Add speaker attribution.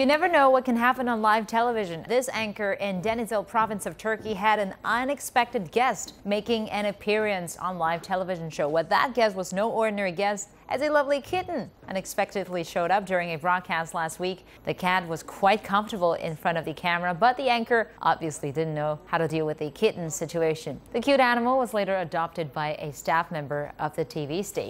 Speaker 1: You never know what can happen on live television. This anchor in Denizli province of Turkey had an unexpected guest making an appearance on live television show. What that guest was no ordinary guest as a lovely kitten unexpectedly showed up during a broadcast last week. The cat was quite comfortable in front of the camera, but the anchor obviously didn't know how to deal with the kitten situation. The cute animal was later adopted by a staff member of the TV station.